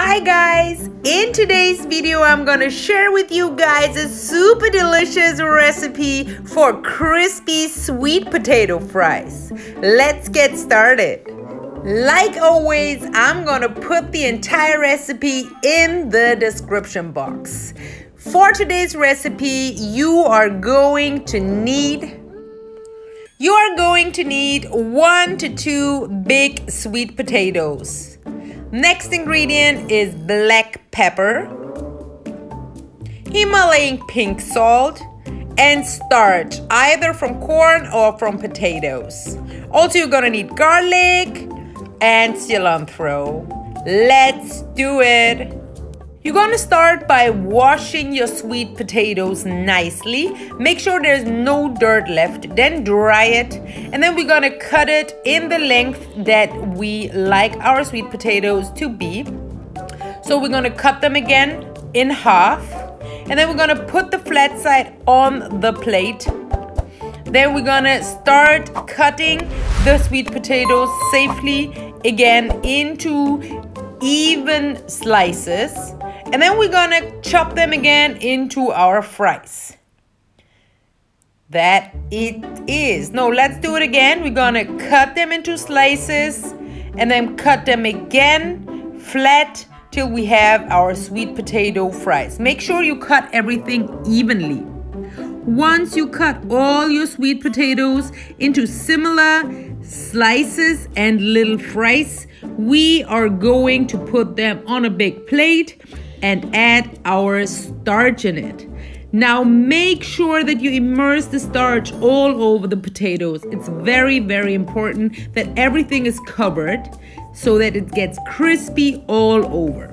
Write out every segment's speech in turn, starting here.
Hi guys! In today's video, I'm gonna share with you guys a super delicious recipe for crispy sweet potato fries. Let's get started. Like always, I'm gonna put the entire recipe in the description box. For today's recipe, you are going to need you are going to need one to two big sweet potatoes. Next ingredient is black pepper, Himalayan pink salt, and starch, either from corn or from potatoes. Also, you're gonna need garlic and cilantro. Let's do it. You're gonna start by washing your sweet potatoes nicely. Make sure there's no dirt left, then dry it. And then we're gonna cut it in the length that we like our sweet potatoes to be. So we're gonna cut them again in half. And then we're gonna put the flat side on the plate. Then we're gonna start cutting the sweet potatoes safely again into even slices. And then we're gonna chop them again into our fries. That it is. No, let's do it again. We're gonna cut them into slices and then cut them again flat till we have our sweet potato fries. Make sure you cut everything evenly. Once you cut all your sweet potatoes into similar slices and little fries, we are going to put them on a big plate and add our starch in it. Now make sure that you immerse the starch all over the potatoes. It's very, very important that everything is covered so that it gets crispy all over.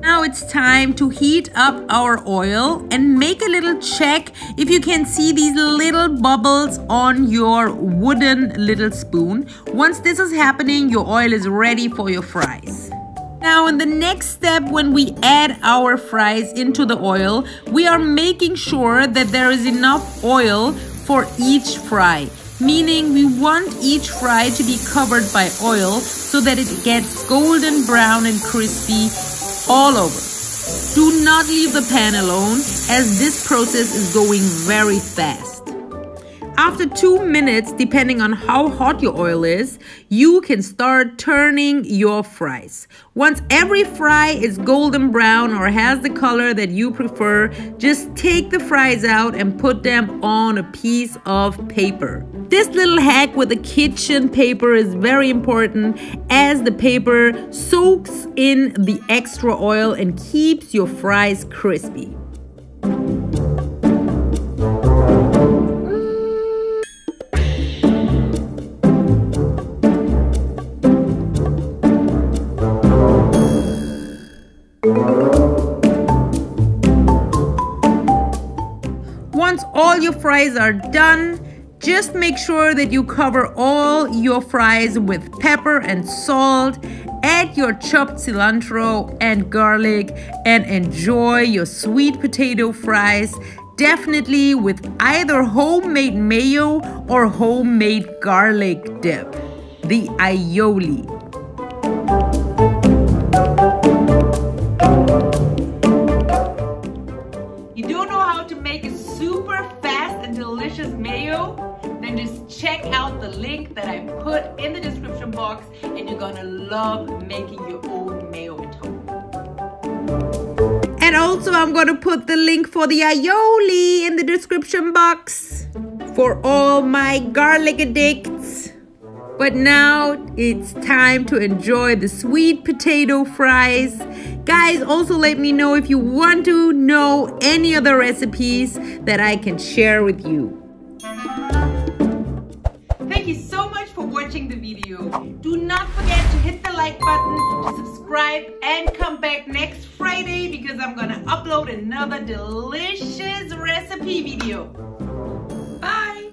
Now it's time to heat up our oil and make a little check if you can see these little bubbles on your wooden little spoon. Once this is happening, your oil is ready for your fries. Now in the next step when we add our fries into the oil, we are making sure that there is enough oil for each fry. Meaning we want each fry to be covered by oil so that it gets golden brown and crispy all over. Do not leave the pan alone as this process is going very fast. After two minutes, depending on how hot your oil is, you can start turning your fries. Once every fry is golden brown or has the color that you prefer, just take the fries out and put them on a piece of paper. This little hack with the kitchen paper is very important as the paper soaks in the extra oil and keeps your fries crispy. Once all your fries are done, just make sure that you cover all your fries with pepper and salt. Add your chopped cilantro and garlic and enjoy your sweet potato fries. Definitely with either homemade mayo or homemade garlic dip, the aioli. And you're gonna love making your own mayo at home. And also I'm gonna put the link for the aioli in the description box for all my garlic addicts. But now it's time to enjoy the sweet potato fries. Guys, also let me know if you want to know any other recipes that I can share with you. Video. Do not forget to hit the like button, to subscribe, and come back next Friday because I'm gonna upload another delicious recipe video. Bye!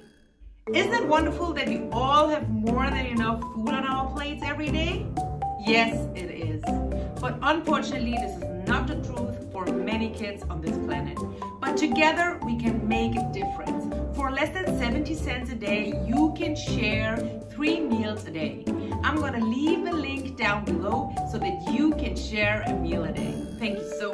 Isn't it wonderful that we all have more than enough food on our plates every day? Yes, it is. But unfortunately, this is not the truth for many kids on this planet. But together, we can make a difference. For less than 70 cents a day, you can share three meals a day. I'm gonna leave a link down below so that you can share a meal a day. Thank you so